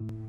you